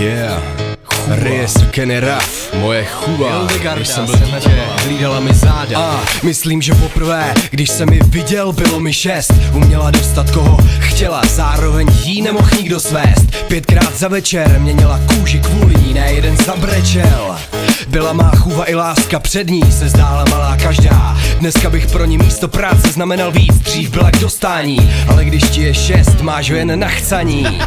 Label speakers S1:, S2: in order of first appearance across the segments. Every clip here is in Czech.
S1: Yeah. Ries Kenny Ruff, moje chuva, když jsem byl dítě, hlídala mi záda. A myslím, že poprvé, když jsem mi viděl, bylo mi šest, uměla dostat koho chtěla, zároveň jí nemohl nikdo svést. Pětkrát za večer měnila kůži kvůli ní, ne jeden zabrečel. Byla má chůva i láska před ní, se zdála malá každá. Dneska bych pro ní místo práce znamenal víc, dřív byla k dostání, ale když ti je šest, máš jen na chcaní.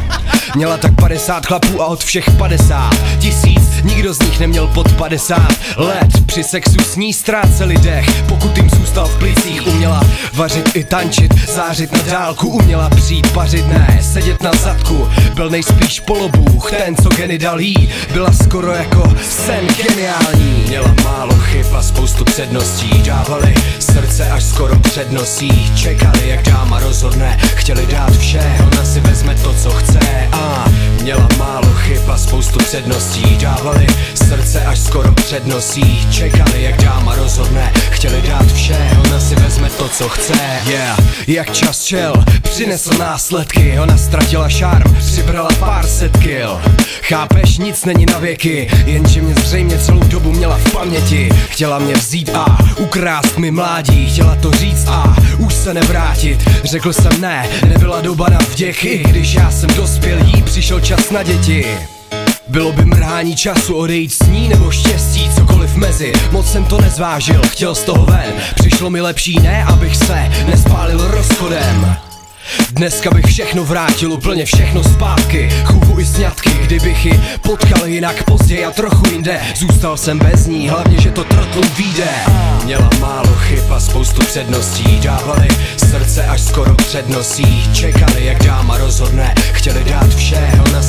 S1: Měla tak 50 chlapů a od všech 50 tisíc, nikdo z nich neměl pod 50 let. Při sexu s ní ztráceli dech, pokud jim zůstal v plicích, uměla vařit i tančit, zářit na dálku, uměla přijít, pařit ne, sedět na zadku. Byl nejspíš polobůh, ten, co geny dal jí, byla skoro jako sen geniální. Měla málo chyb a spoustu předností, dávali srdce až skoro přednosí, čekali, jak dáma rozhodne, chtěli dát vše, ona si vezme to, co chce. A měla málo chyb a spoustu předností, dávali srdce až skoro přednosí, čekali, jak dáma rozhodne, chtěli dát vše, ona co chce. Yeah, jak čas čel, přinesl následky, ona ztratila šarm, přibrala pár set kill. Chápeš, nic není na věky, jenže mě zřejmě celou dobu měla v paměti. Chtěla mě vzít a ukrást mi mládí, chtěla to říct a už se nevrátit. Řekl jsem ne, nebyla doba na vděchy, když já jsem dospěl jí, přišel čas na děti. Bylo by mrhání času odejít s ní nebo štěstí, cokoliv mezi. Moc jsem to nezvážil, chtěl z toho ven. Přišlo mi lepší ne, abych se nespálil rozchodem. Dneska bych všechno vrátil, úplně všechno zpátky. Chubu i sňatky, kdybych ji potkal jinak později a trochu jinde. Zůstal jsem bez ní, hlavně, že to trotlům vyjde. Měla málo chyb a spoustu předností. Dávali srdce až skoro přednosí. Čekali, jak dáma rozhodne. Chtěli dát vše, ona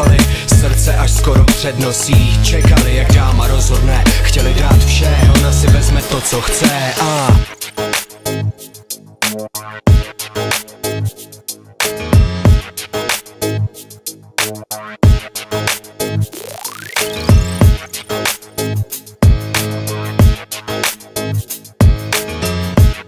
S1: Dávali srdce až skoro přednosí Čekali, jak dáma rozhodne. Chtěli dát vše, ona si vezme to, co chce. A